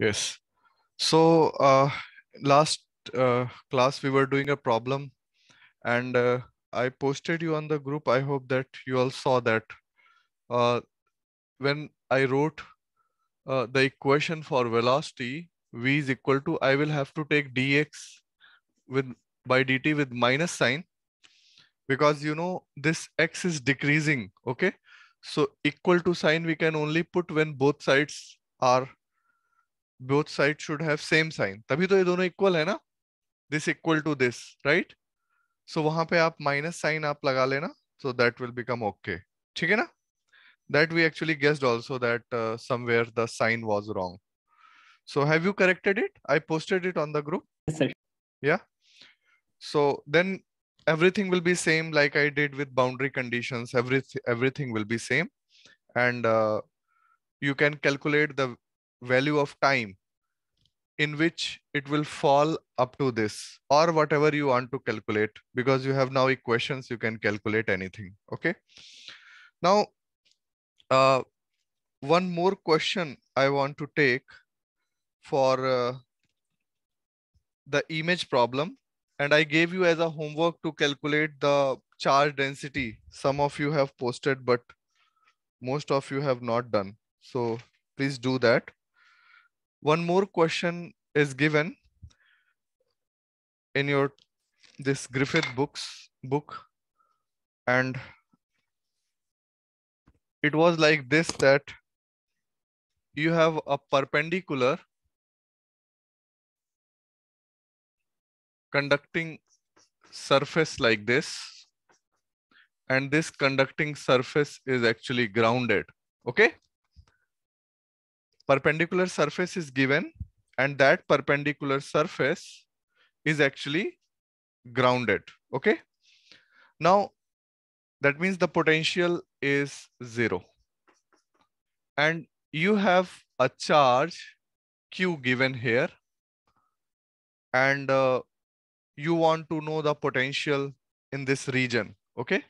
Yes. So uh, last uh, class we were doing a problem and uh, I posted you on the group. I hope that you all saw that. Uh, when I wrote uh, the equation for velocity v is equal to I will have to take dx with by dt with minus sign because you know this x is decreasing okay so equal to sign we can only put when both sides are both sides should have same sign तभी तो ये दोनों equal है ना this equal to this right so वहां पे आप minus sign आप लगा लेना so that will become okay ठीक है ना that we actually guessed also that uh, somewhere the sign was wrong so have you corrected it i posted it on the group Yes, sir. yeah so then everything will be same like i did with boundary conditions everything everything will be same and uh, you can calculate the value of time in which it will fall up to this or whatever you want to calculate because you have now equations you can calculate anything okay now uh, one more question i want to take for uh, the image problem and I gave you as a homework to calculate the charge density. Some of you have posted, but most of you have not done. So please do that. One more question is given in your this Griffith books book. And it was like this that you have a perpendicular conducting surface like this. And this conducting surface is actually grounded. Okay perpendicular surface is given and that perpendicular surface is actually grounded okay? Now that means the potential is zero. And you have a charge q given here. And uh, you want to know the potential in this region okay?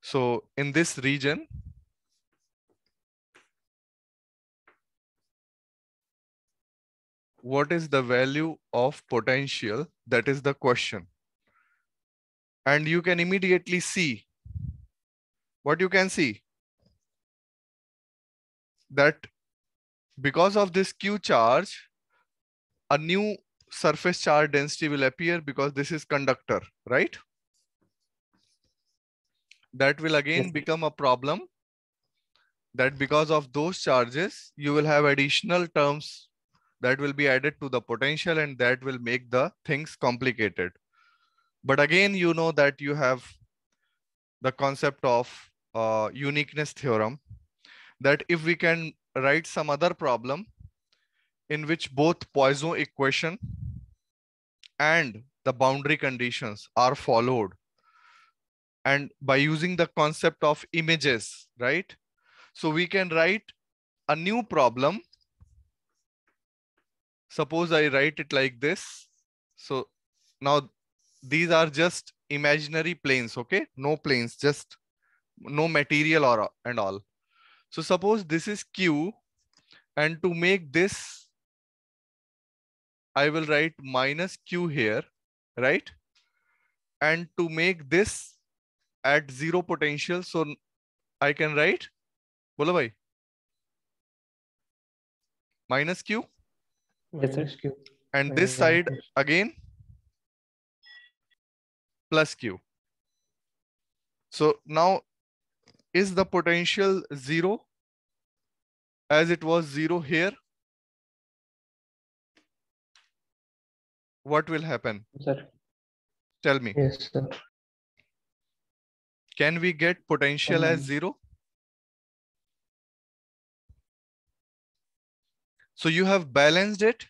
So in this region what is the value of potential that is the question and you can immediately see what you can see that because of this q charge a new surface charge density will appear because this is conductor, right? That will again Yes. become a problem that because of those charges, you will have additional terms that will be added to the potential and that will make the things complicated. But again, you know that you have the concept of uh, uniqueness theorem that if we can write some other problem in which both Poisson equation and the boundary conditions are followed. And by using the concept of images, right? So we can write a new problem. Suppose I write it like this. So now these are just imaginary planes, okay? No planes, just no material or and all. So suppose this is Q and to make this I will write minus q here, right? And to make this at zero potential, so I can write, bolo bhai, minus q Yes, sir. Minus Q. and this side Q. again plus q. So now is the potential zero as it was zero here? What will happen? Sir. Tell me. Yes, sir. Can we get potential as Um, zero? So you have balanced it.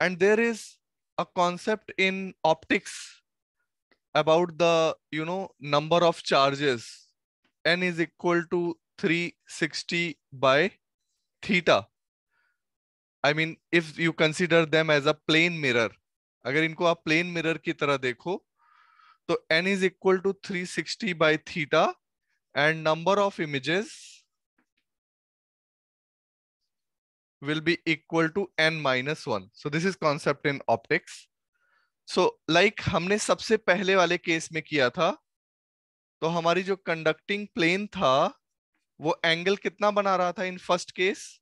And there is a concept in optics about the, you know, number of charges. N is equal to 360 by theta. I mean, if you consider them as a plane mirror, अगर इनको आप plane mirror की तरह देखो तो n is equal to 360 by theta and number of images will be equal to n minus 1. So this is concept in optics. So like हमने सबसे पहले वाले केस में किया था तो हमारी जो कंडक्टिंग प्लेन था वो एंगल कितना बना रहा था in first case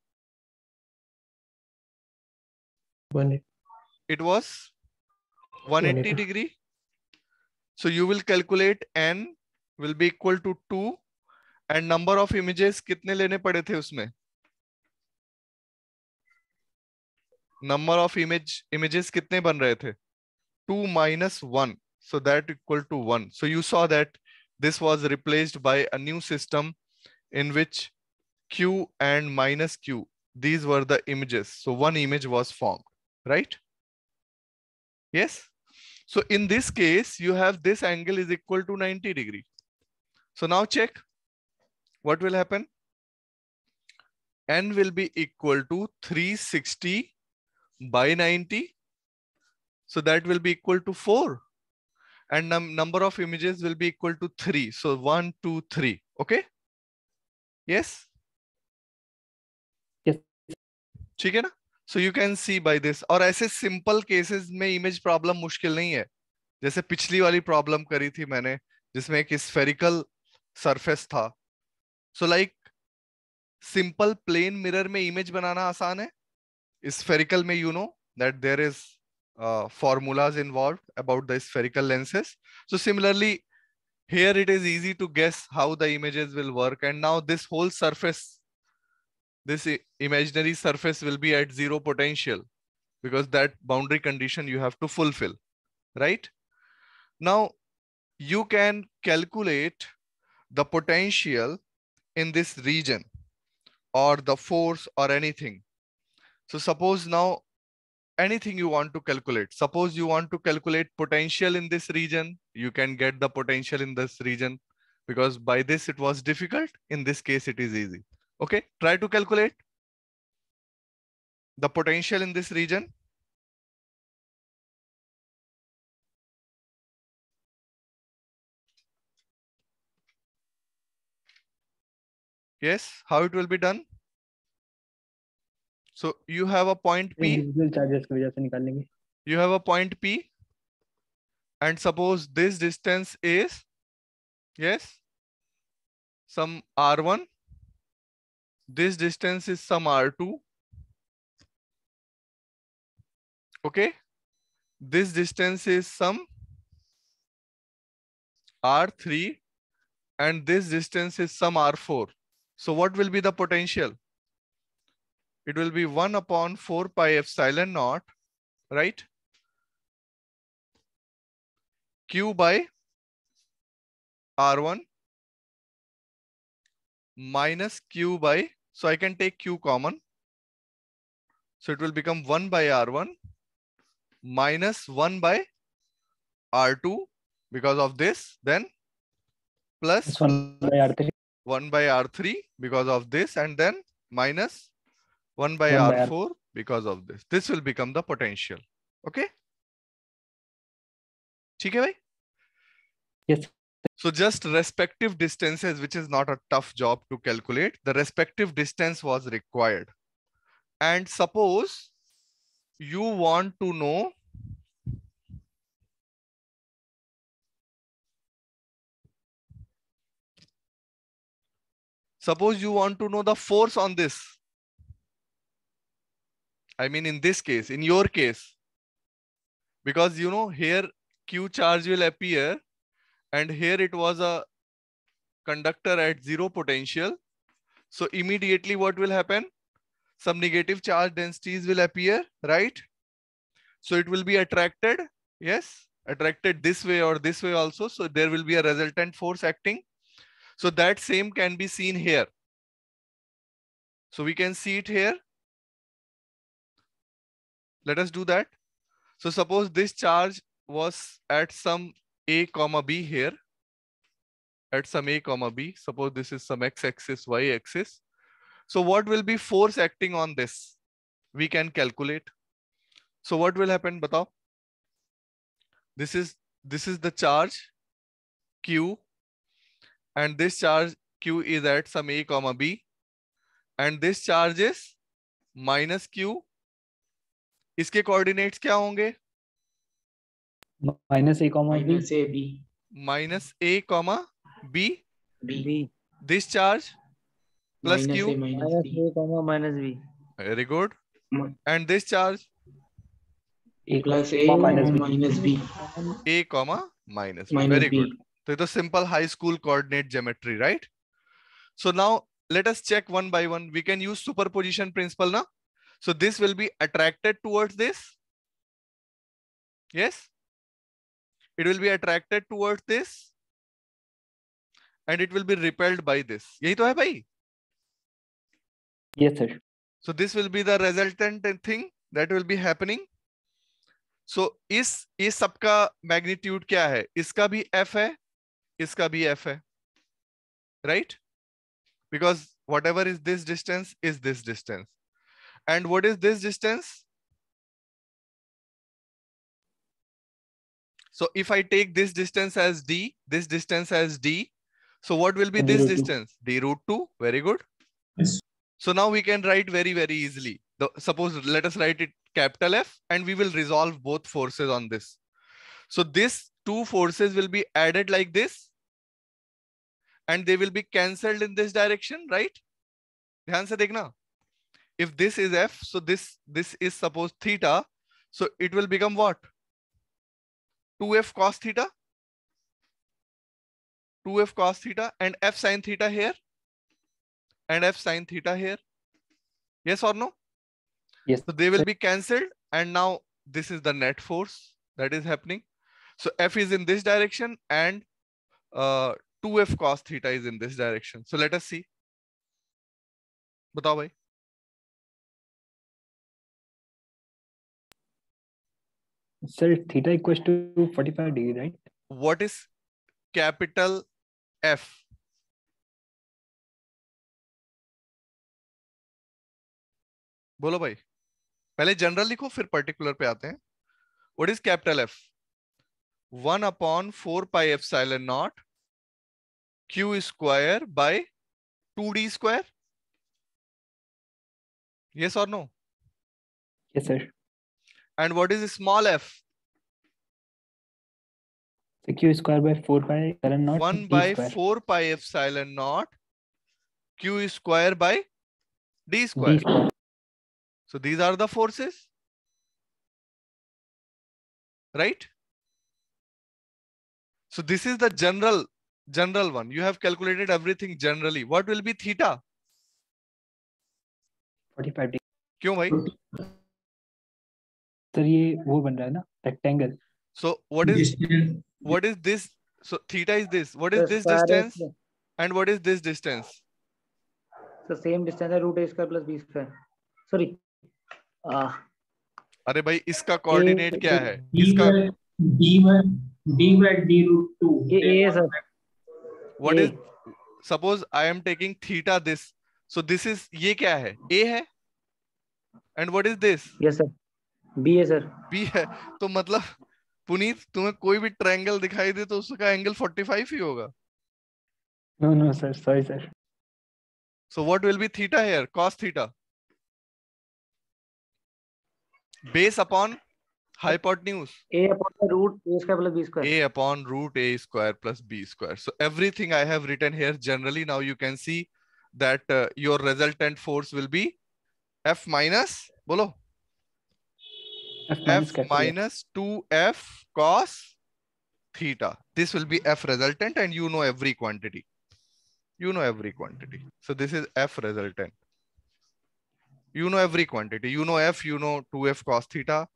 it was 180 degree so you will calculate n will be equal to 2 and number of images कितने लेने पड़े थे उसमें number of image images कितने बन रहे थे 2 minus 1 so that equal to 1 so you saw that this was replaced by a new system in which q and minus q, these were the images. So one image was formed, right? Yes. So in this case, you have this angle is equal to 90 degree. So now check what will happen. N will be equal to 360 by 90. So that will be equal to 4 and num number of images will be equal to 3. So 1, 2, 3. Okay. Yes? Yes. ठीक है ना so you can see by this और ऐसे simple cases में image problem मुश्किल नहीं है जैसे पिछली वाली प्रॉब्लम करी थी मैंने जिसमें एक स्फेरिकल सरफेस था so like simple plane mirror में इमेज बनाना आसान है spherical may you know that there is uh, formulas involved about the spherical lenses. So similarly, here it is easy to guess how the images will work. And now this whole surface, this imaginary surface will be at zero potential because that boundary condition you have to fulfill, right? Now you can calculate the potential in this region or the force or anything so suppose now anything you want to calculate. Suppose you want to calculate potential in this region, you can get the potential in this region because by this it was difficult. In this case, it is easy. Okay, try to calculate the potential in this region. Yes, how it will be done? So you have a point P. charges की वजह से निकाल लेंगे. You have a point P. And suppose this distance is, yes, some R1. This distance is some R2. Okay. This distance is some R3 and this distance is some R4. So what will be the potential? It will be 1 upon 4 pi epsilon naught, right? Q by R1 minus Q by, so I can take Q common. So it will become 1 by R1 minus 1 by R2 because of this, then plus 1 by R3. 1 by R3 because of this, and then minus 1 by one R4 by R. because of this. This will become the potential. Okay. Okay, Yes. So just respective distances, which is not a tough job to calculate. The respective distance was required. And suppose you want to know Suppose you want to know the force on this. I mean, in this case, in your case, because you know, here Q charge will appear and here it was a conductor at zero potential. So immediately what will happen? Some negative charge densities will appear, right? So it will be attracted, yes, attracted this way or this way also. So there will be a resultant force acting. So that same can be seen here. So we can see it here let us do that. So suppose this charge was at some a comma b here. At some a comma b. Suppose this is some x axis y axis so what will be force acting on this? We can calculate. So what will happen? Batao. This is this is the charge q. And this charge q is at some a comma b. And this charge is minus q इसके coordinates क्या होंगे? Minus A comma B. Minus A B. Minus A comma B. B. This charge plus Q minus A comma minus B. Very good and this charge A plus A minus B. Minus B. A comma minus very good तो ये तो simple high school coordinate geometry right so now let us check one by one. We can use superposition principle now so this will be attracted towards this yes it will be attracted towards this and it will be repelled by this yahi to hai bhai yes sir so this will be the resultant thing that will be happening so इस इस सबका magnitude क्या है इसका भी f है इसका भी f है right because whatever is this distance is this distance and what is this distance so if i take this distance as d this distance as d so what will be D this root two. distance d root 2 very good Yes. so now we can write very very easily the, suppose let us write it capital f and we will resolve both forces on this so this two forces will be added like this and they will be cancelled in this direction right ध्यान से देखना if this is f so this this is suppose theta so it will become what? 2f cos theta? 2f cos theta and f sine theta here? And f sine theta here? Yes or no? Yes. So they will be cancelled and now this is the net force that is happening. So f is in this direction and uh, 2f cos theta is in this direction. So let us see. Batao bhai. Sir theta equals to 45 degree right what is capital F? बोलो भाई। पहले general लिखो फिर particular पे आते हैं। What is capital F one upon four pi epsilon naught Q square by two D square yes or no yes sir and what is small f so q square by 4 pi epsilon naught 1 d by square 4 pi epsilon naught q square by d d square square so these are the forces right so this is the general general one you have calculated everything generally what will be theta 45 degree क्यों भाई Sir ये वो बन रहा है ना rectangle so what is what is this so theta is this what is this distance and what is this distance sir same distance है root A square plus B square sorry अरे भाई इसका कोऑर्डिनेट क्या है? इसका D one D one D root two ये A sir what is suppose I am taking theta this so this is ये क्या है? ए है? And what is this yes sir B है सर बी है तो मतलब पुनीत तुम्हें कोई भी ट्रायंगल दिखाई दे तो उसका एंगल 45 ही होगा। No no sir sorry sir so what will be theta here cos theta base upon hypotenuse A upon root A square plus B square A upon root A square plus B square so everything I have written here generally now you can see that your resultant force will be F minus बोलो। F minus f capital F. minus 2f cos theta. This will be f resultant and you know every quantity. You know every quantity. So this is f resultant. You know every quantity. You know f, you know 2f cos theta.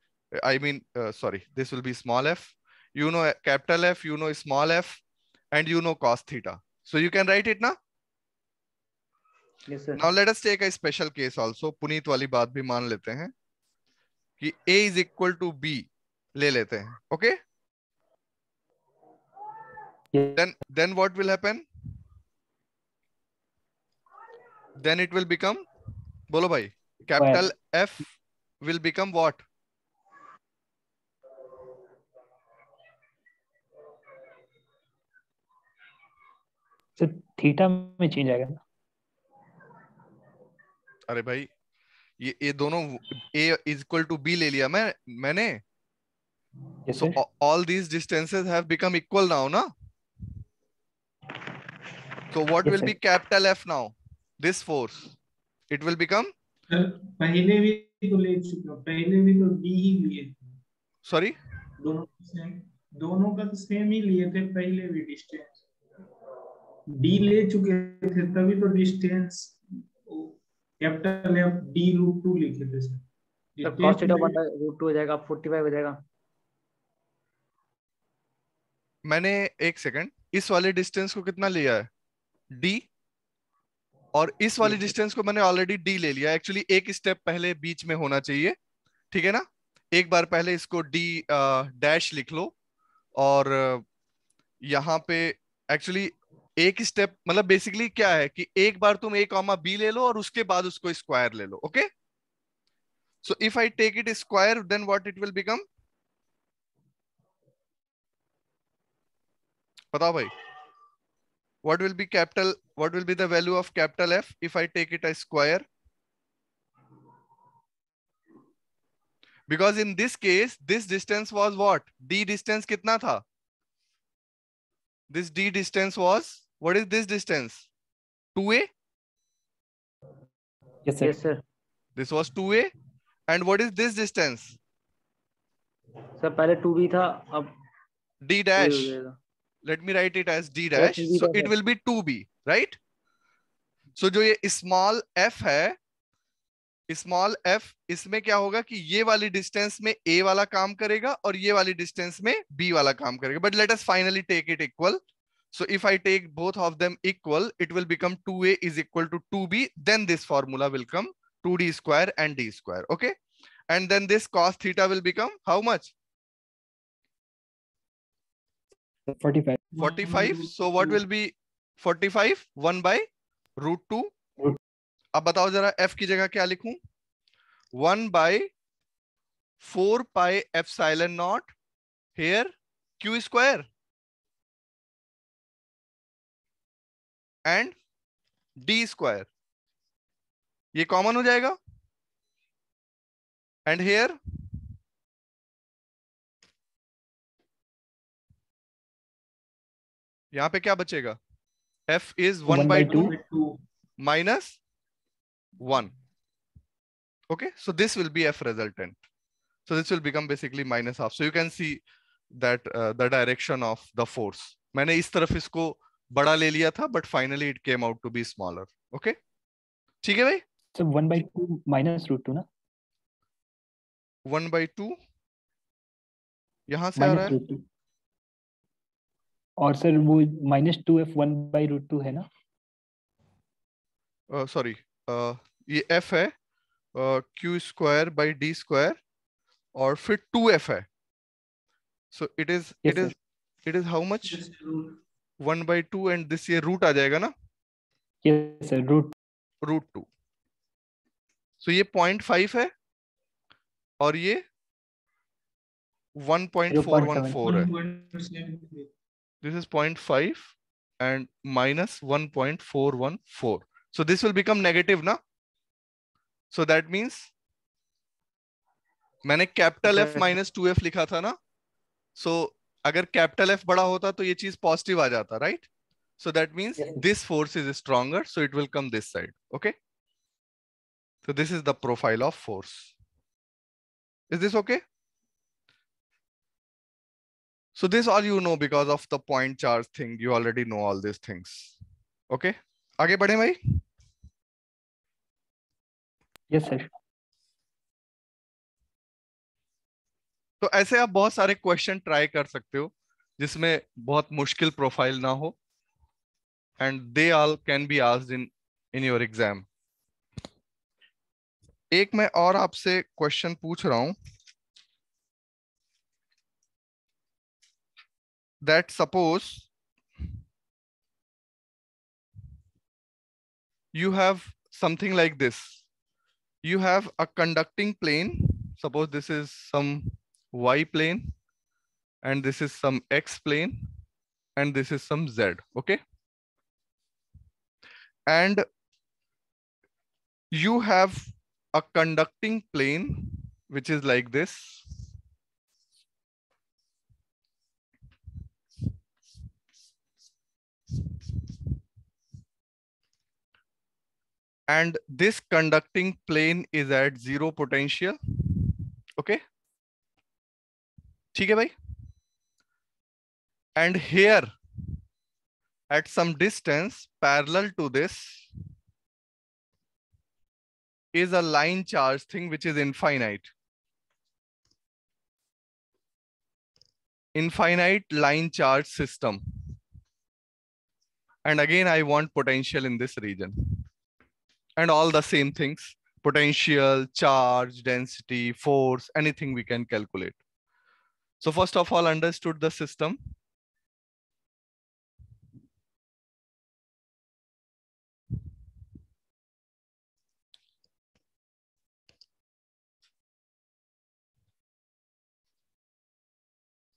I mean, uh, sorry, this will be small f. You know capital F, you know small f, and you know cos theta. So you can write it now. Yes sir. Now let us take a special case also. Puneet वाली बात भी मान लेते हैं कि A is equal to B ले लेते हैं okay then then what will happen then it will become बोलो भाई capital F will become what theta में चेंज आएगा अरे भाई ये ये दोनों a is equal to b ले लिया मैं मैंने yes so all these distances have become equal now na so what Yes, will sir. be capital f now this force it will become पहले भी तो ले चुके हो पहले भी तो डी ही लिए थे sorry दोनों सेम दोनों का तो सेम ही लिए थे पहले भी डिस्टेंस डी ले चुके थे तभी तो distance capital F D root two लिखे sir. Sir cos theta by root two हो जाएगा 45 हो जाएगा। मैंने एक सेकंड इस वाले डिस्टेंस को कितना लिया है? D? और इस वाली डिस्टेंस को मैंने ऑलरेडी d ले लिया एक्चुअली एक स्टेप पहले बीच में होना चाहिए ठीक है ना? एक बार पहले इसको डी डैश लिख लो और यहाँ पे एक्चुअली एक स्टेप मतलब बेसिकली क्या है कि एक बार तुम ए कॉमा बी ले लो और उसके बाद उसको स्क्वायर ले लो okay so if I take it square then what it will become बताओ भाई what will be capital what will be the value of capital F if I take it a square because in this case this distance was what D distance कितना था? This D distance was what is this distance 2a yes sir yes sir this was 2a and what is this distance sir पहले 2b था अब d dash let me write it as d dash 2b so it will be 2b right so जो ये small f है small f इसमें क्या होगा कि ये वाली डिस्टेंस में a वाला काम करेगा और ये वाली डिस्टेंस में b वाला काम करेगा but let us finally take it equal so if i take both of them equal it will become 2a is equal to 2b then this formula will come 2d square and d square okay and then this cos theta will become how much 45 45 so what will be 45 1 by root 2 Root. अब बताओ जरा f की जगह क्या लिखूं 1 by 4 pi epsilon naught here q square And D square. ये common हो जाएगा। And here. यहाँ पे क्या बचेगा? F is one by two minus one okay so this will be F resultant so this will become basically minus of so you can see that the direction of the force मैंने इस तरफ़ इसको बड़ा ले लिया था but finally it came out to be smaller okay ठीक है भाई? So one by two minus root two ना? वन बाई टू यहाँ से आ रहा है? और सर वो minus two F one by root two है ना? सॉरी uh, uh, ये एफ़ है Q square by D square और फिर टू एफ़ है. So it is it is it is how much one by two and this ये root आ जाएगा ना? Yes sir root root two. So ये पॉइंट फाइव है और ये one point four one four है। This is point five and minus one point four one four so this will become negative ना? सो दैट मीन्स मैंने capital F minus two F लिखा था ना? सो अगर कैपिटल एफ़ बड़ा होता तो ये चीज़ पॉजिटिव आ जाता right so that means this force is stronger so it will come this side okay so this is the profile of force is this okay so this all you know because of the point charge thing you already know all these things okay आगे बढ़े भाई yes sir तो ऐसे आप बहुत सारे question try कर सकते हो, जिसमें बहुत मुश्किल प्रोफ़ाइल ना हो and they all can be asked in in your exam एक मैं और आपसे क्वेश्चन पूछ रहा हूँ। That suppose you have something like this. You have a conducting plane. Suppose this is some y plane and this is some x plane and this is some z okay? And you have a conducting plane which is like this. And this conducting plane is at zero potential okay ठीक है भाई and here at some distance parallel to this is a line charge thing which is infinite infinite line charge system and again i want potential in this region and all the same things potential, charge, density, force, anything we can calculate. So first of all, understood the system.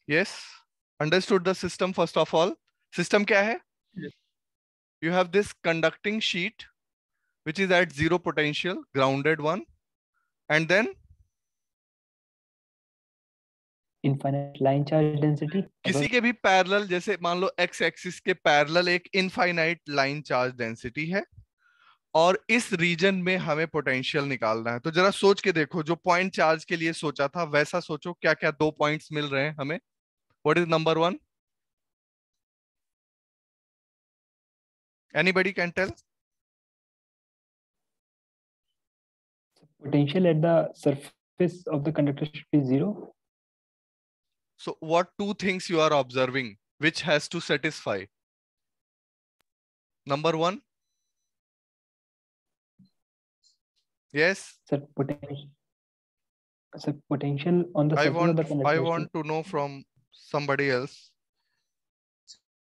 Yes, understood the system first of all. System kya hai? Yes. You have this conducting sheet which is at zero potential, grounded one. And then infinite line charge density किसी के भी parallel जैसे मान लो X axis के parallel एक infinite line charge density है और इस रीजन में हमें पोटेंशियल निकालना है। तो जरा सोच के देखो जो पॉइंट चार्ज के लिए सोचा था वैसा सोचो क्या क्या दो पॉइंट्स मिल रहे हैं हमें। What is number one anybody can tell potential at the surface of the conductor should be zero. So what two things you are observing which has to satisfy? Number one. Yes, sir potential sir potential on the I want the I want to know from somebody else.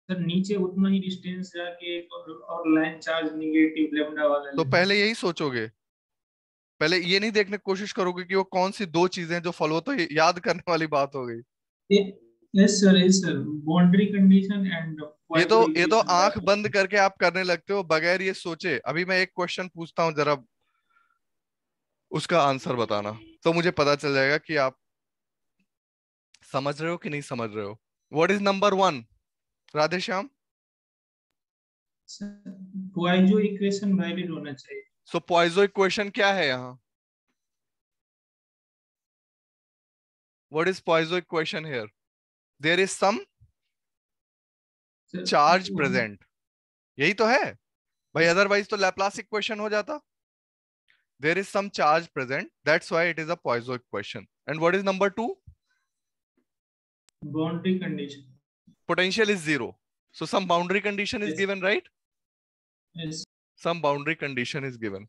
Sir नीचे उतना ही distance जाके और, और line charge negative lambda वाला तो पहले यही सोचोगे पहले ये नहीं देखने की कोशिश करोगे कि वो कौन सी दो चीज़ें जो फॉलो तो याद करने वाली बात हो गई yes sir yes sir boundary condition and ये तो ये तो आँख बंद करके आप करने लगते हो बगैर ये सोचे। अभी मैं एक क्वेश्चन पूछता हूँ जरा उसका आंसर बताना। तो मुझे पता चल जाएगा कि आप समझ रहे हो कि नहीं समझ रहे हो। What is number one Radhe Shyam Poisson equation valid होना चाहिए। सो पॉइजो इक्वेशन क्या है यहाँ? what is Poisson equation here? There is some charge present. यही तो है। भाई अदरवाइज़ तो लैपलास इक्वेशन हो जाता। There is some charge present that's why it is a Poisson equation and what is number two boundary condition potential is zero so some boundary condition is given right some boundary condition is given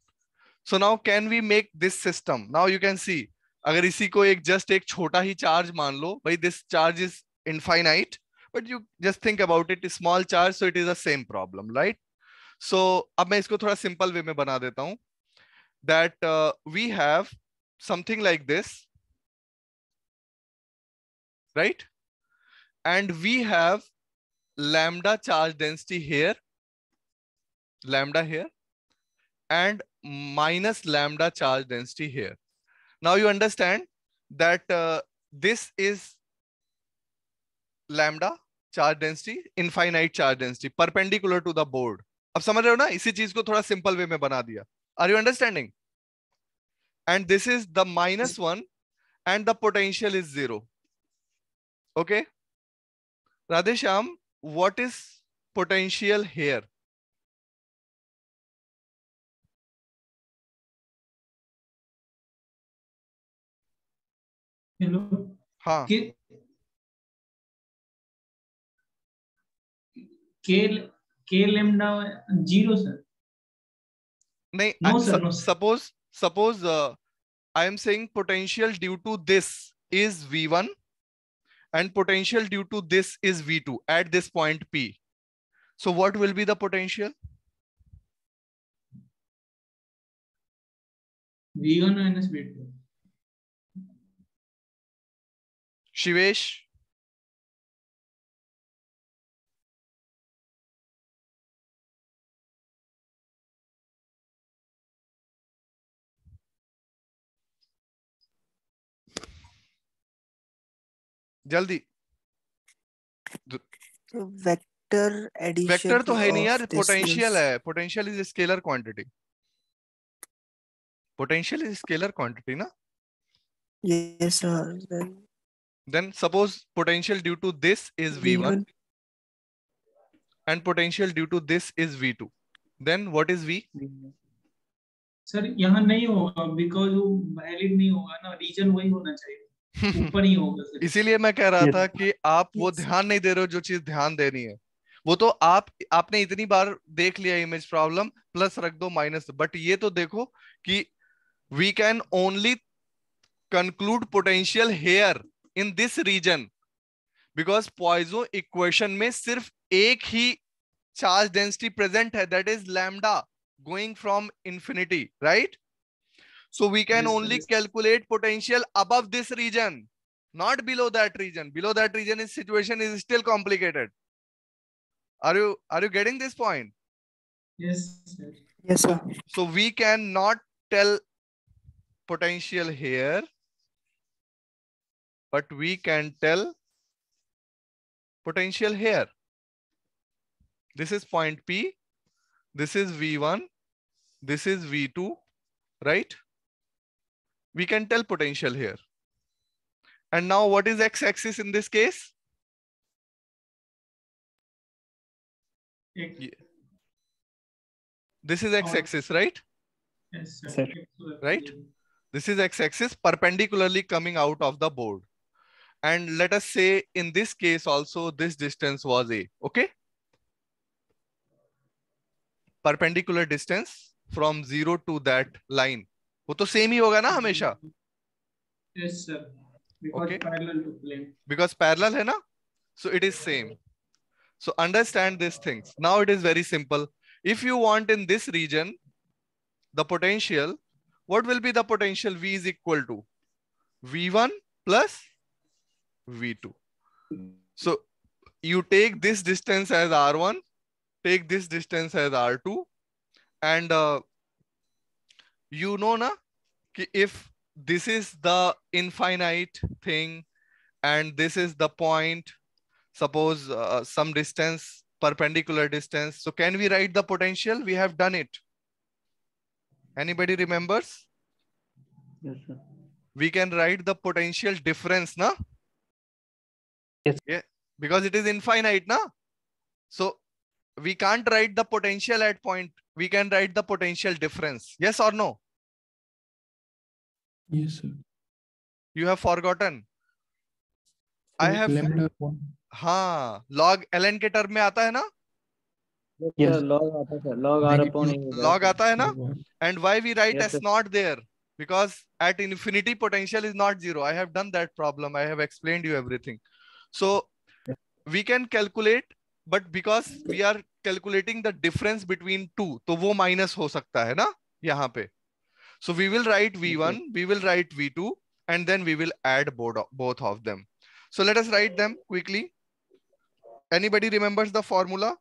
so now can we make this system now you can see अगर इसी को एक just एक छोटा ही charge मान लो, भाई this charge is infinite but you just think about it small charge so it is the same problem right so अब मैं इसको थोड़ा सिंपल वे में बना देता हूँ that we have something like this right and we have lambda charge density here, lambda here, and minus lambda charge density here. now you understand that uh, this is lambda charge density infinite charge density perpendicular to the board अब समझ रहे हो ना इसी चीज को थोड़ा simple way में बना दिया are you understanding and this is the minus one and the potential is zero okay Radhe Shyam what is potential here Hello हाँ के के के लेमडा ज़ीरो सर नहीं no, sir, no, sir. suppose suppose uh, i am saying potential due to this is v1 and potential due to this is v2 at this point p so what will be the potential v1 minus v2 Shivesh? जल्दी। Vector addition vector तो है नहीं यार potential है। Potential is scalar quantity potential is scalar quantity ना? Yes sir then suppose potential due to this is v1 v1 and potential due to this is v2 then what is v? Sir यहाँ नहीं होगा because वो valid नहीं होगा ना reason वही होना चाहिए। ऊपर ही होगा इसीलिए मैं कह रहा था कि आप वो ध्यान नहीं दे रहे हो जो चीज़ ध्यान देनी है। वो तो आप आपने इतनी बार देख लिया इमेज प्रॉब्लम प्लस रख दो माइनस बट ये तो देखो कि we can only conclude potential here in this region because Poisson equation में सिर्फ़ एक ही चार्ज डेंसिटी प्रेजेंट है that is lambda going from infinity right so we can only calculate potential above this region not below that region below that region is situation is still complicated are you are you getting this point so we can not tell potential here but we can tell potential here. This is point P, this is V1, this is V2, right? We can tell potential here. And now what is x-axis in this case? X. This is x-axis, right? Yes, sir. Right? This is x-axis perpendicularly coming out of the board and let us say in this case also this distance was a okay perpendicular distance from zero to that line वो तो same ही होगा ना हमेशा yes sir because Okay. Parallel to plane because parallel है ना so it is same so understand these things now it is very simple if you want in this region the potential what will be the potential v is equal to v1 plus v2 so you take this distance as r1 take this distance as r2 and uh, you know na if this is the infinite thing and this is the point suppose uh, some distance perpendicular distance so can we write the potential? We have done it. Anybody remembers? Yes, sir. we can write the potential difference na Yes. yeah because it is infinite na so we can't write the potential at point we can write the potential difference yes or no Yes, sir. you have forgotten i So have lambda one. हाँ log ln के term में आता है ना Yes, Yes. sir. Log आता है sir. Log R Negative upon A होगा, log sir. आता है ना one. and why we write Yes, s sir. not there because at infinity potential is not zero i have done that problem i have explained you everything so we can calculate but because we are calculating the difference between two तो वो minus हो सकता है ना यहाँ पे so we will write v1 we will write v2 and then we will add both of- them so let us write them quickly anybody remembers the formula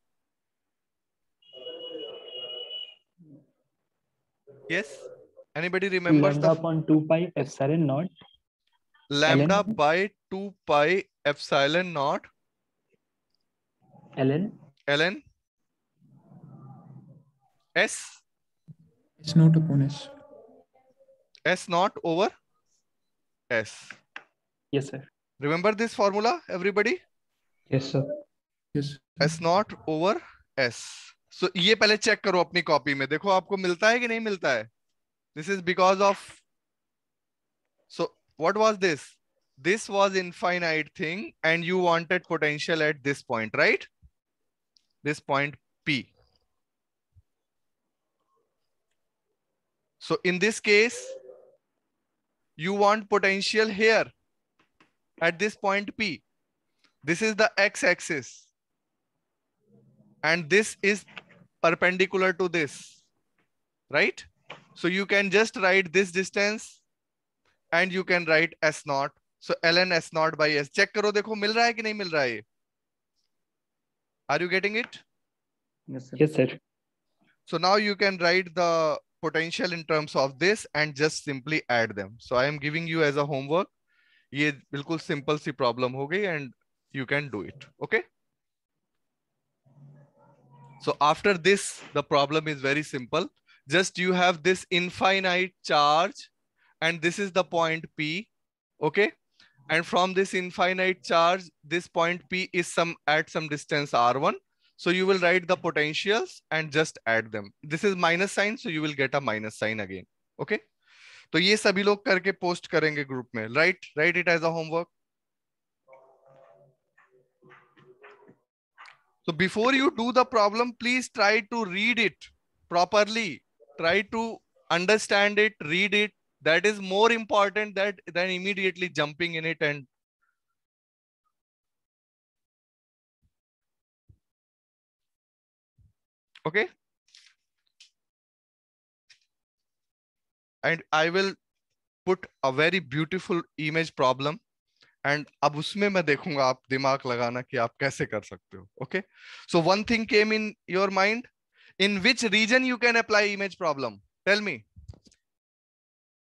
yes anybody remembers lambda the upon 2 pi epsilon naught lambda ln? by 2 pi epsilon naught ln ln s It's not upon S. s naught over s yes sir remember this formula everybody yes sir Yes. s naught over s so ये पहले check करो अपनी copy में देखो आपको मिलता है कि नहीं मिलता है this is because of so what was this this was infinite thing and you wanted potential at this point right? This point p. So in this case you want potential here at this point p. This is the x-axis and this is perpendicular to this right? So you can just write this distance and you can write s naught so L N S naught by S check करो देखो मिल रहा है कि नहीं मिल रहा है are you getting it sir so now you can write the potential in terms of this and just simply add them so I am giving you as a homework ये बिल्कुल सिंपल सी प्रॉब्लम हो गई and you can do it okay so after this the problem is very simple just you have this infinite charge and this is the point P okay? and from this infinite charge this point p is some at some distance r1 so you will write the potentials and just add them this is minus sign so you will get a minus sign again okay तो ये सभी लोग करके post करेंगे group में write write it as a homework So before you do the problem, please try to read it properly. Try to understand it, read it. That is more important that than immediately jumping in it and okay. And I will put a very beautiful image problem and अब उसमें मैं देखूँगा आप दिमाग लगाना कि आप कैसे कर सकते हो okay so one thing came in your mind in which region you can apply image problem tell me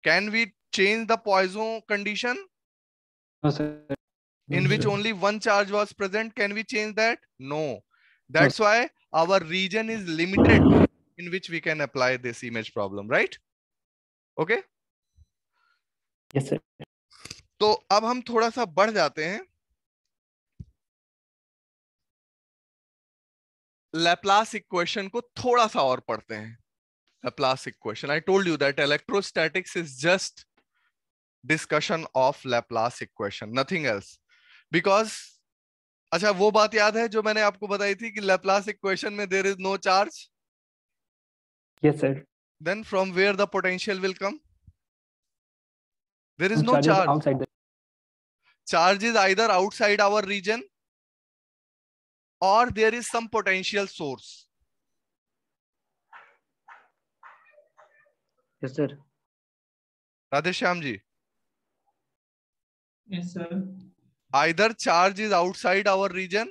can we change the Poisson condition No, sir. in which only one charge was present can we change that no that's no. why our region is limited in which we can apply this image problem right okay Yes, sir. तो अब हम थोड़ा सा बढ़ जाते हैं Laplace equation को थोड़ा सा और पढ़ते हैं Laplace equation I told you that electrostatics is just discussion of Laplace equation nothing else because अच्छा वो बात याद है जो मैंने आपको बताई थी कि लैप्लास इक्वेशन में there is no charge Yes, sir. Then from where the potential will come there is no charge is charge. outside the charge is either outside our region or there is sir. radhe shyam ji yes sir. Either charge is outside our region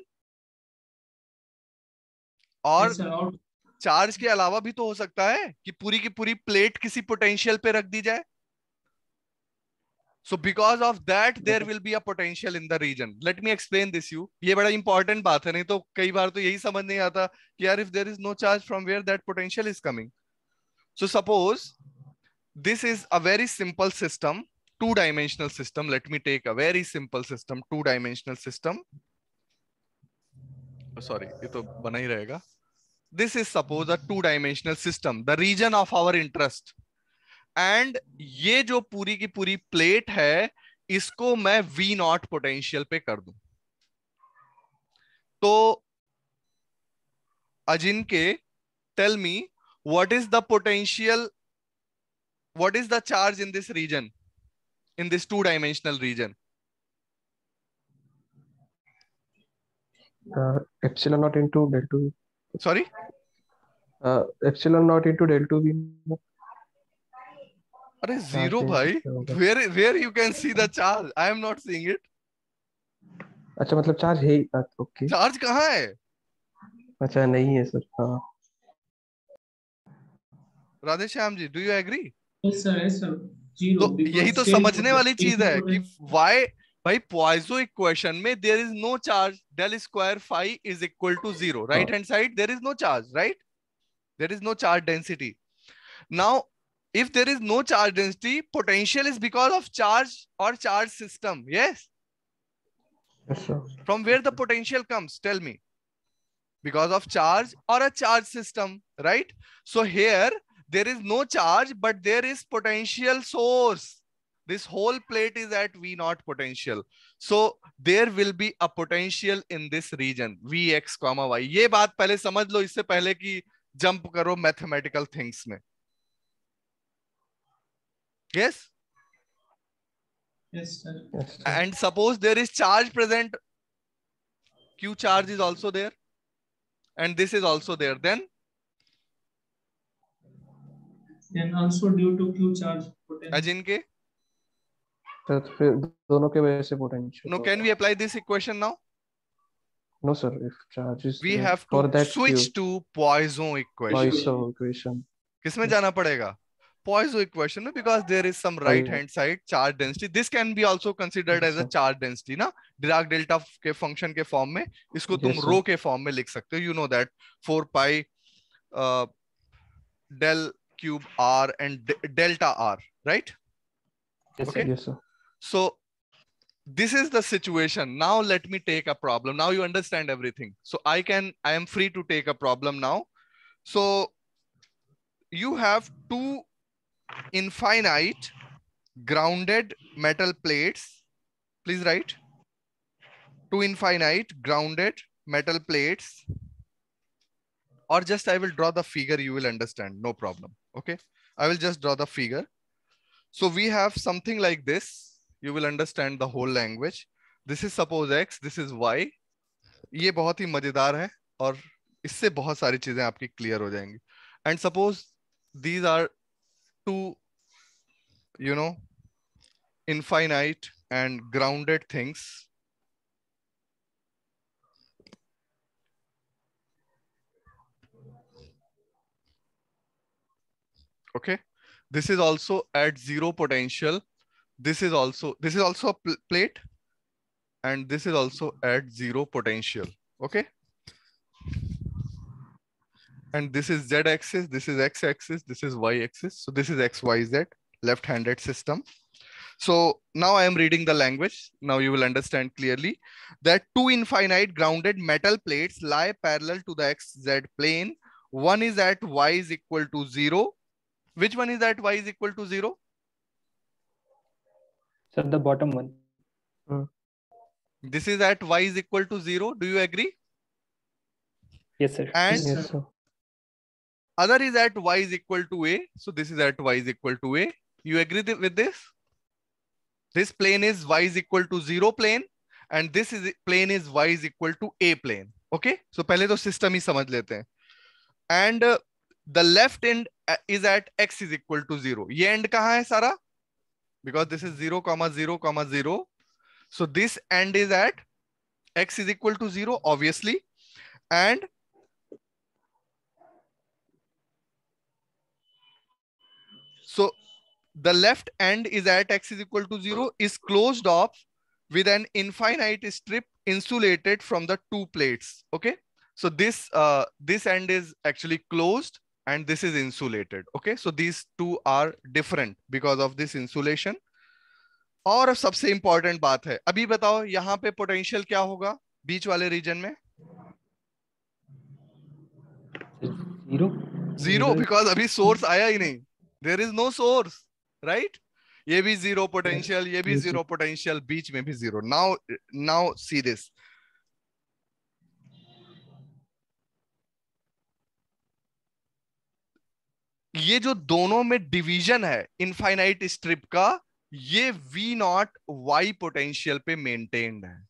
और yes, charge के अलावा भी तो हो सकता है कि पूरी की पूरी प्लेट किसी पोटेंशियल पे रख दी जाए। So because of that there will be a potential in the region let me explain this you ये बड़ा इंपॉर्टेंट बात है नहीं तो कई बार तो यही समझ नहीं आता कि यार if there is no charge from where that potential is coming so suppose this is a very simple system two dimensional system let me take a very simple system two dimensional system oh, sorry ये तो बना ही रहेगा this is suppose a two dimensional system the region of our interest and ये जो पूरी की पूरी plate है इसको मैं v नॉट पोटेंशियल पे कर दूँ तो अजिनके tell me what is the potential what is the charge in this region in this two dimensional region uh, epsilon naught into del 2 sorry uh, epsilon naught into del 2 v अरे zero Charge भाई कैसे होगा? where where you can see the charge i am not seeing it अच्छा मतलब charge है ही okay charge कहाँ है अच्छा नहीं है सर हाँ Radhe Shyam ji do you agree yes sir yes sir zero तो यही तो समझने वाली चीज़ है कि why भाई पॉइजो इक्वेशन में there is no charge del square five is equal to zero right hand side there is no charge right there is no charge density now if there is no charge density potential is because of charge or charge system yes yes sir from where the potential comes tell me because of charge or a charge system right so here there is no charge but there is potential source this whole plate is at v naught potential so there will be a potential in this region vx comma y ये बात पहले समझ लो इससे पहले कि jump करो mathematical things में yes yes sir yes sir. and suppose there is charge present q charge is also there and this is also there then then also due to q charge potential ajinke तो फिर दोनों के वजह से potential no can we apply this equation now no sir if charge is we have for to that switch q. to poisson equation Poisson equation किसमें जाना पड़ेगा Poisson equation because there is some right hand side charge density. This can be also considered as a अच्छा। charge density ना Dirac delta के function के form में इसको तुम Yes, rho के form में लिख सकते हो you know that 4 pi uh, del cube r and delta r right? Yes, Okay. sir. yes sir. So this is the situation. Now let me take a problem. Now you understand everything. So i can i am free to take a problem now. So you have two infinite grounded metal plates. Please write. Two infinite grounded metal plates or just i will draw the figure you will understand no problem okay i will just draw the figure so we have something like this. You will understand the whole language. This is suppose x, this is y. ये बहुत ही मजेदार है और इससे बहुत सारी चीजें आपकी क्लियर हो जाएंगी and suppose these are two you know infinite and grounded things okay? This is also at zero potential. This is also this is also a pl- plate. And this is also at zero potential. Okay? And this is z axis this is x axis this is y axis. So this is x y z left handed system. So now i am reading the language. Now you will understand clearly that two infinite grounded metal plates lie parallel to the xz plane. One is at y is equal to 0 which one is at y is equal to 0 Sir, the bottom one. this is at y is equal to 0 do you agree Yes, sir. and yes sir other is at y is equal to a so this is at y is equal to a you agree th- with this this plane is y is equal to 0 plane and this is plane is y is equal to a plane okay so पहले तो system ही समझ लेते हैं and uh, the left end uh, is at x is equal to 0 ये end कहाँ है सारा because this is 0 comma 0 comma 0 so this end is at x is equal to 0 obviously and so the left end is at x is equal to 0 is closed off with an infinite strip insulated from the two plates okay so this uh, this end is actually closed and this is insulated okay? So these two are different because of this insulation. और सबसे important बात है अभी बताओ यहाँ पे potential क्या होगा बीच वाले रीजन में? Zero. ज़ीरो बिकॉज़ अभी सोर्स आया ही नहीं। There is no source right ये भी ज़ीरो पोटेंशियल ये भी. ज़ीरो पोटेंशियल बीच में भी zero now now see this ये जो दोनों में डिवीज़न है इनफाइनाइट स्ट्रिप का ये वी नॉट वाई पोटेंशियल पे मेंटेन्ड है।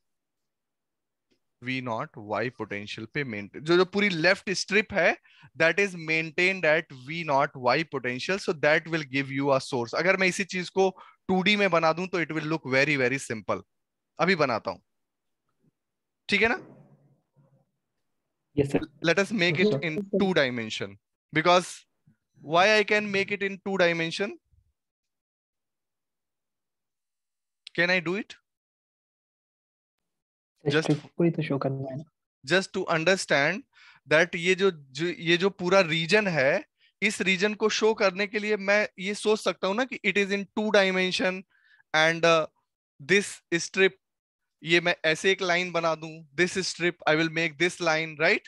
वी नॉट वाई पोटेंशियल पे मेंटेन जो जो पूरी लेफ़्ट स्ट्रिप है that is maintained at V naught y potential so that will give you a source अगर मैं इसी चीज़ को 2D में बना दूँ तो it will look very very simple अभी बनाता हूँ। ठीक है ना? Us make it Sure. in two dimension because why i can make it in two dimension? Can i do it? Just- Strip को ही तो show करना है just to understand that ये जो, जो ये जो पूरा रीजन है इस रीजन को शो करने के लिए मैं ये सोच सकता हूँ ना कि it is in two dimension and this strip ये मैं ऐसे एक लाइन बना दूँ this strip I will make this line right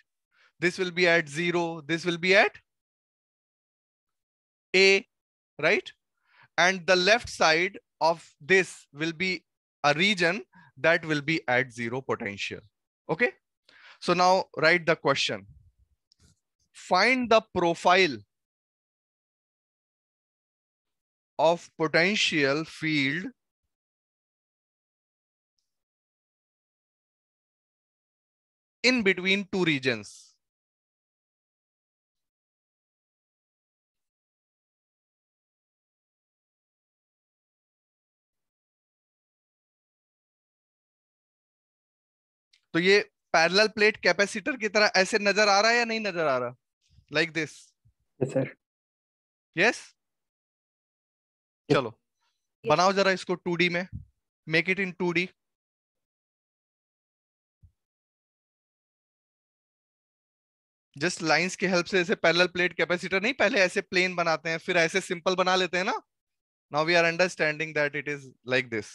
this will be at zero this will be at a right? And the left side of this will be a region that will be at zero potential okay? So now write the question. Find the profile of potential field in between two regions तो ये parallel plate capacitor की तरह ऐसे नज़र आ रहा है या नहीं नज़र आ रहा? Like this Yes, sir. yes? चलो बनाओ जरा इसको 2D में. Make it in 2D just lines की हेल्प से ऐसे पैरेलल प्लेट कैपेसिटर नहीं पहले ऐसे प्लेन बनाते हैं फिर ऐसे सिंपल बना लेते हैं ना. Now we are understanding that it is like this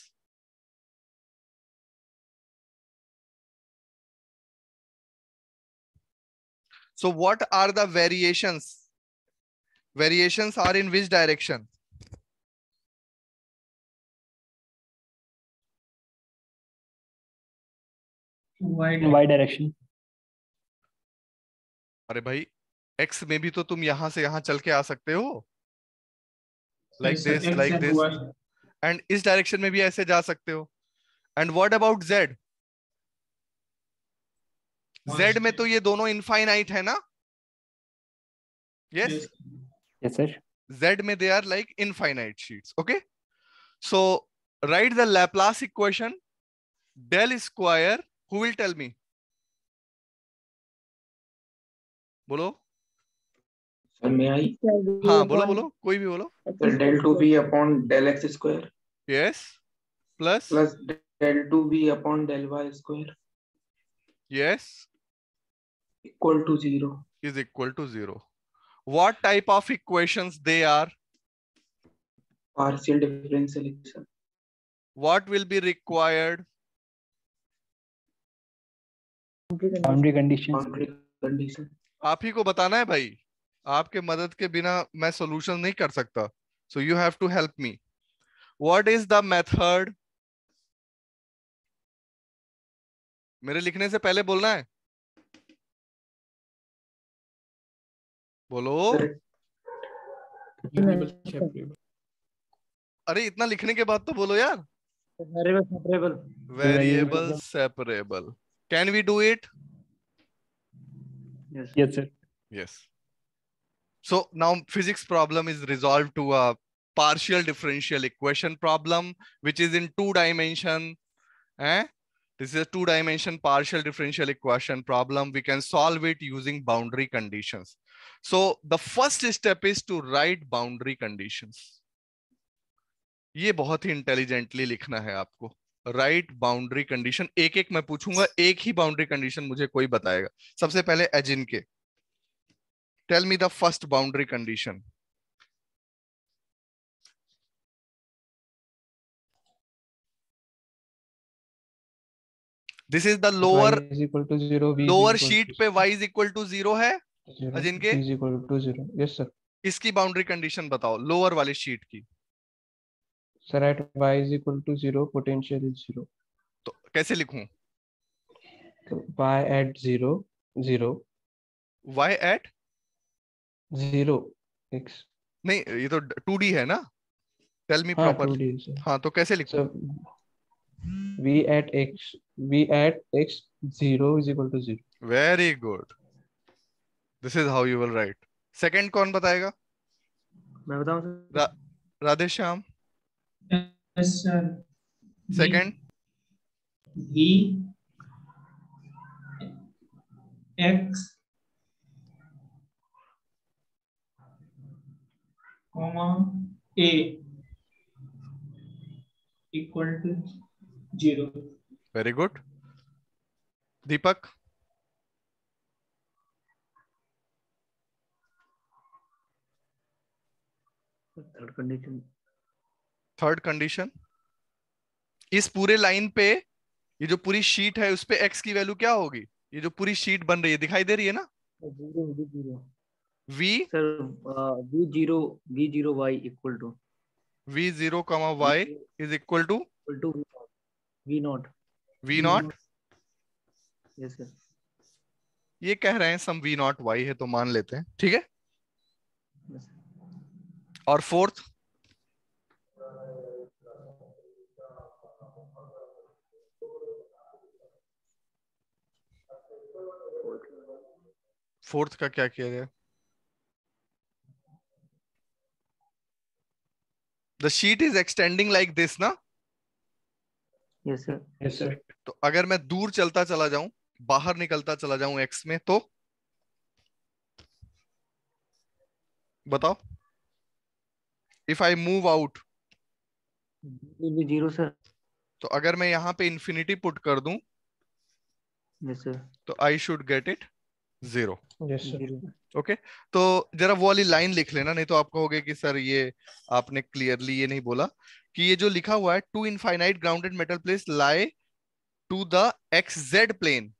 so what are the variations variations are in which direction y direction अरे भाई x में भी तो तुम यहाँ से यहाँ चल के आ सकते हो like this like this and इस डायरेक्शन में भी ऐसे जा सकते हो and what about z Z में तो ये दोनों इनफाइनाइट है ना? यस सर Z में they are like infinite sheets okay so right the Laplace equation del square who will tell me बोलो। हाँ बोलो बोलो कोई भी बोलो। Del two V upon del x square yes plus plus del two V upon del y square yes equal to zero is equal to zero. What type of equations they are? Partial differential equation what will be required? Boundary conditions आप ही को बताना है भाई। आपके मदद के बिना मैं सॉल्यूशन नहीं कर सकता। So you have to help me what is the method मेरे लिखने से पहले बोलना है? बोलो। अरे इतना लिखने के बाद तो बोलो यार। Variable separable can we do it yes so now physics problem is resolve to a partial differential equation problem which is in two dimension है This is a two dimension partial differential equation problem. We can solve it using boundary conditions. So the first step is to write boundary conditions. ये बहुत ही intelligently लिखना है आपको right boundary condition एक एक मैं पूछूँगा एक ही बाउंड्री कंडीशन मुझे कोई बताएगा सबसे पहले एजिन के tell me the first boundary condition this is the lower equal to zero lower sheet पे y is equal to zero है? अजिन टू ज़ीरो इसकी बाउंड्री कंडीशन बताओ लोअर वाली शीट की। Sir at y is equal to zero potential is zero तो कैसे लिखूं? तो y at zero zero y at zero नहीं ये तो 2d है ना? टेल मी प्रॉपर हाँ तो कैसे लिखूं? So, v at v at x zero is equal to zero. Very good this is how you will write second कौन बताएगा? मैं बताऊँ sir? Radhe Shyam. Yes sir v x comma a equal to zero. Very good Deepak third condition third condition इस पूरे line पे ये जो पूरी शीट है उस पे एक्स की वैल्यू क्या होगी? ये जो पूरी शीट बन रही है दिखाई दे रही है ना? V sir V zero V zero y equal to v zero comma y is equal to to V naught v naught ये कह रहे हैं सम v नॉट y है तो मान लेते हैं। ठीक है? और फोर्थ फोर्थ का क्या किया जाए the sheet is extending like this ना? Yes sir yes sir. तो अगर मैं दूर चलता चला जाऊँ बाहर निकलता चला जाऊँ एक्स में तो? बताओ। If I move out zero sir तो अगर मैं यहाँ पे इंफिनिटी पुट कर दूँ yes sir. तो I should get it zero okay तो जरा वो वाली लाइन लिख लेना नहीं तो आप कहोगे कि सर ये आपने क्लियरली ये नहीं बोला. कि ये जो लिखा हुआ है two infinite grounded metal plates lie to the x z plane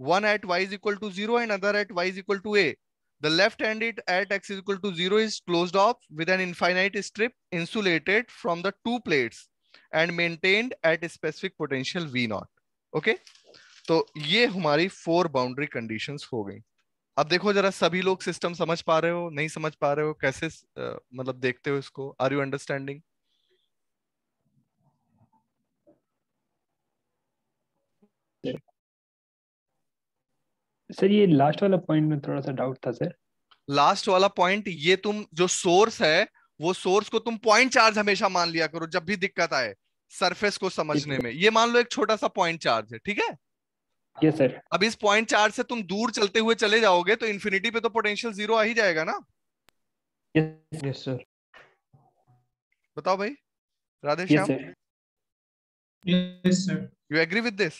one at y is equal to 0 and other at y is equal to a the left handed at x is equal to 0 is closed off with an infinite strip insulated from the two plates and maintained at a specific potential v naught okay तो ये हमारी four boundary conditions हो गई अब देखो जरा सभी लोग सिस्टम समझ पा रहे हो नहीं समझ पा रहे हो कैसे अ, मतलब देखते हो इसको आर यू अंडरस्टैंडिंग सर ये लास्ट वाला पॉइंट में थोड़ा सा डाउट था सर लास्ट वाला पॉइंट ये तुम जो सोर्स है वो सोर्स को तुम पॉइंट चार्ज हमेशा मान लिया करो जब भी दिक्कत आए सरफेस को समझने में। ये मान लो एक छोटा सा पॉइंट चार्ज है ठीक है? यस सर अब इस पॉइंट चार्ज से तुम दूर चलते हुए चले जाओगे तो इन्फिनिटी पे तो पोटेंशियल ज़ीरो आ ही जाएगा ना? Yes sir. बताओ भाई। Radhe yes sir you agree with this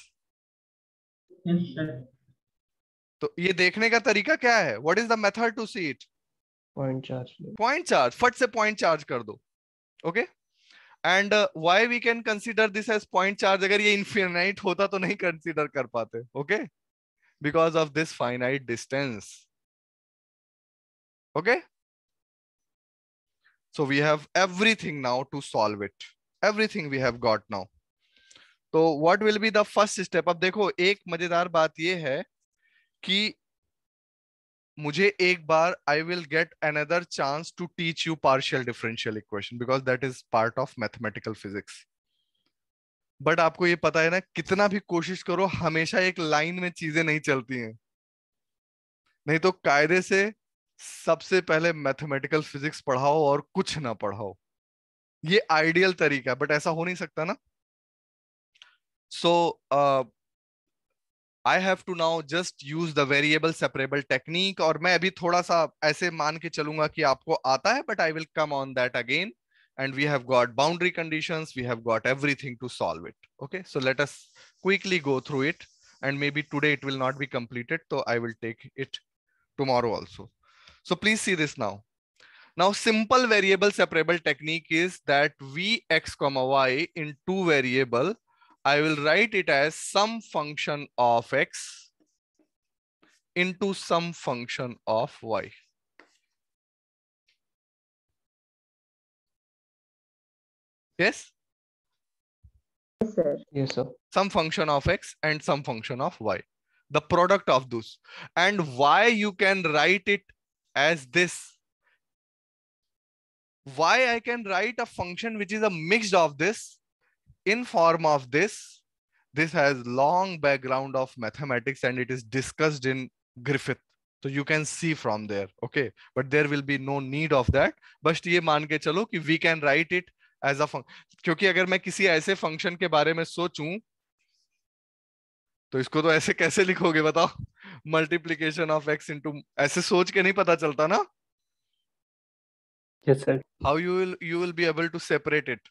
तो ये देखने का तरीका क्या है? What is the method to see it point charge point charge फट से पॉइंट चार्ज कर दो okay and why we can consider this as point charge अगर ये इनफिनाइट होता तो नहीं कंसिडर कर पाते okay because of this finite distance okay so we have everything now to solve it. Everything we have got now. तो what will be the first step? अब देखो, एक मज़ेदार बात यह है कि मुझे एक बार I will get another chance to teach you partial differential equation because that is part of mathematical physics but आपको ये पता है ना, कितना भी कोशिश करो, हमेशा एक लाइन में चीज़ें नहीं चलती हैं। नहीं तो कायदे से सबसे पहले मैथमेटिकल फिजिक्स पढ़ाओ और कुछ ना पढ़ाओ। ये आइडियल तरीका है बट ऐसा हो नहीं सकता ना। so I have to now just use the variable separable technique और मैं अभी थोड़ा सा ऐसे मान के चलूंगा कि आपको आता है but I will come on that again and we have got boundary conditions we have got everything to solve it okay so let us quickly go through it and maybe today it will not be completed so i will take it tomorrow also so please see this now now simple variable separable technique is that vx comma y in two variable i will write it as some function of x into some function of y. Yes? Yes, sir. Yes, sir. some function of x and some function of y. The product of those. And why you can write it as this? Why i can write a function which is a mixed of this in form of this this has long background of mathematics and it is discussed in griffith so you can see from there okay but there will be no need of that बस ये मान के चलो कि we can write it as a function क्योंकि अगर मैं किसी ऐसे फ़ंक्शन के बारे में सोचूं तो इसको तो ऐसे कैसे लिखोगे बताओ मल्टीप्लीकेशन ऑफ़ एक्स इंटू ऐसे सोच के नहीं पता चलता ना how you will you will be able to separate it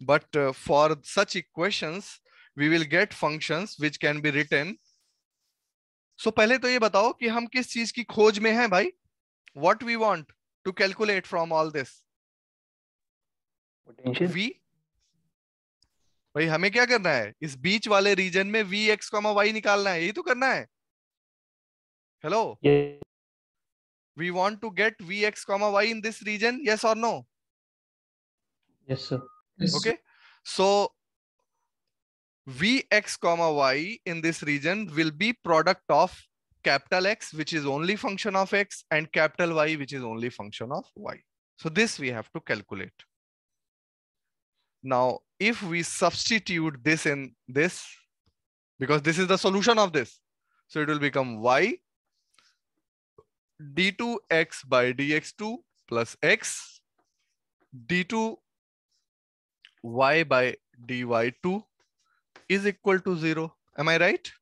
but uh, for such equations we will get functions which can be written so पहले तो ये बताओ कि हम किस चीज़ की खोज में हैं भाई what we want to calculate from all this potential v भाई हमें क्या करना है इस बीच वाले रीजन में वी एक्स कॉमा वाई निकालना है यही तो करना है hello we want to get vx comma y in this region yes or no Yes, sir. Yes. Okay. So vx comma y in this region will be product of capital x which is only function of x and capital y which is only function of y. So this we have to calculate. Now if we substitute this in this because this is the solution of this so it will become y d2x by dx2 plus x d2 y by dy2 is equal to 0 am i right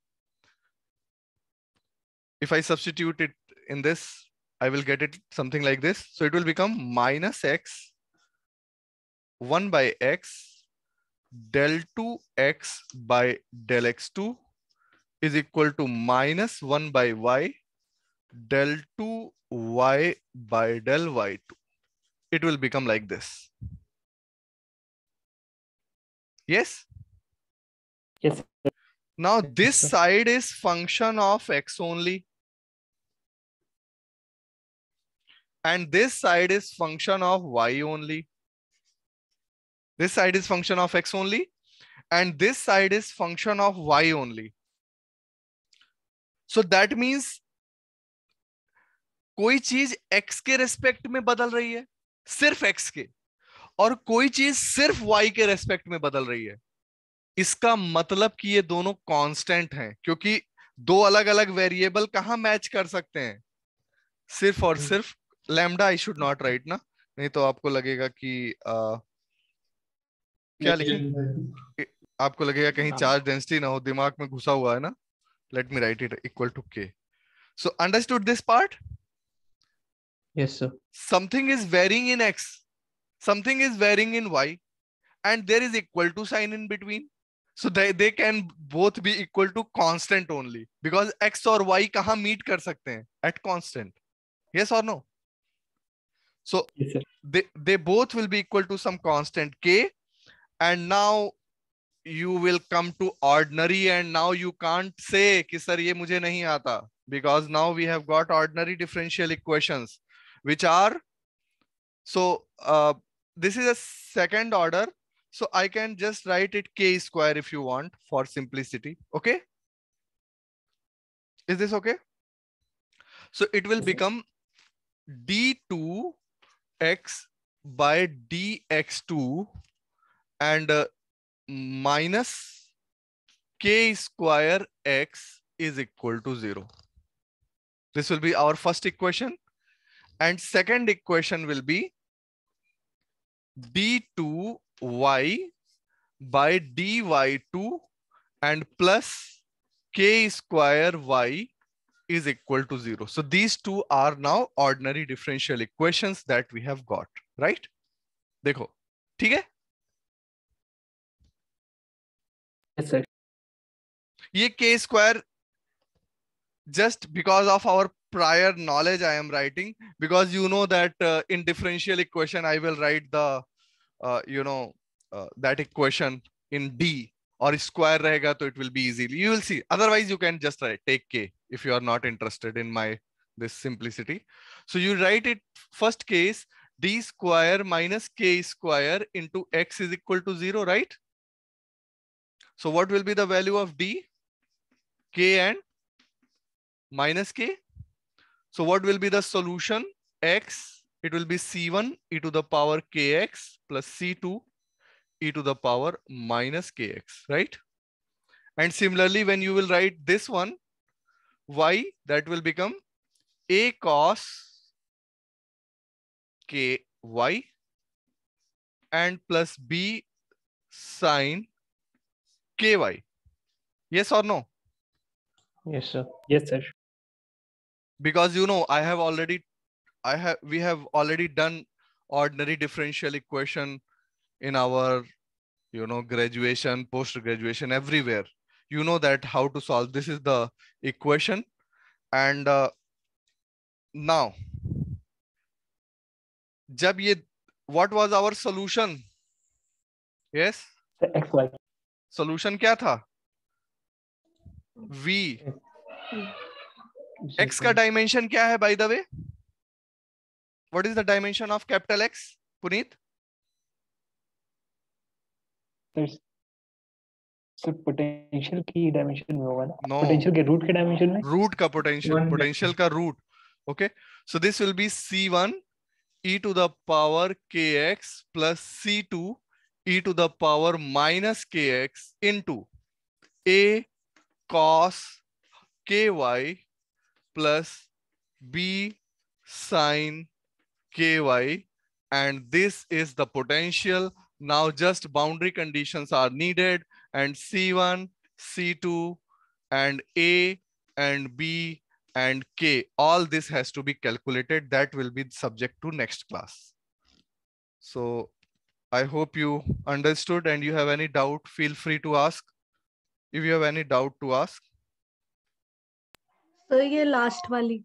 if i substitute it in this i will get it something like this so it will become minus x 1 by x del 2x by del x2 is equal to minus 1 by y del 2y by del y2. It will become like this. Yes? Yes. sir. Now this sir. side is function of x only. And this side is function of y only. This side is function of x only. And this side is function of y only. So that means कोई चीज़ x के respect में बदल रही है सिर्फ़ x के और कोई चीज़ सिर्फ़ y के रेस्पेक्ट में बदल रही है। इसका मतलब कि ये दोनों कांस्टेंट हैं क्योंकि दो अलग अलग वेरिएबल कहाँ मैच कर सकते हैं? सिर्फ़ और सिर्फ़ lambda I should not write ना? नहीं तो आपको लगेगा कि आ, क्या लिखें? आपको लगेगा कहीं चार्ज डेंसिटी ना हो दिमाग में घुसा हुआ है ना? Let me write it equal to K so understood this part Yes, sir. something is varying in x. something is varying in y and there is equal to sign in between. So they, they can both be equal to constant only because x or y kaha meet kar sakte at constant. Yes or no? So yes, they they both will be equal to some constant k and now you will come to ordinary and now you can't say ki sir ye mujhe nahi aata because now we have got ordinary differential equations which are so uh, this is a second order so i can just write it k square if you want for simplicity okay? Is this okay? So it will become d2x by dx2 and uh, minus k square x is equal to 0 this will be our first equation. And second equation will be d2y by dy2 and plus k square y is equal to 0. So these two are now ordinary differential equations that we have got, right? देखो, ठीक है? Yes, sir. ये k square just because of our prior knowledge I am writing because you know that uh, in differential equation I will write the uh, you know uh, that equation in D or square rahega so it will be easily you will see. Otherwise you can just write take k if you are not interested in my this simplicity. So you write it first case d square minus k square into x is equal to 0 right? So what will be the value of d? K and minus k so what will be the solution? X, it will be C1 e to the power kx plus C2 e to the power minus kx, right? And similarly, when you will write this one, y, that will become a cos ky and plus b sine ky. Yes or no? Yes, sir. Yes, sir. Because you know i have already i have we have already done ordinary differential equation in our you know graduation post graduation everywhere. You know that how to solve. This is the equation. And uh, now jab ye what was our solution? Yes? XY. solution kya tha v x का dimension क्या है by the way what is the dimension of capital x Puneet potential potential no. Root का potential potential का root okay so this B C one e to the K x plus C two to the power minus K x into A cos K y plus b sine ky and this is the potential. Now just boundary conditions are needed. And c1 c2 and a and b and k. All this has to be calculated. That will be subject to next class. So I hope you understood. And you have any doubt, feel free to ask. If you have any doubt to ask. Sir ये last वाली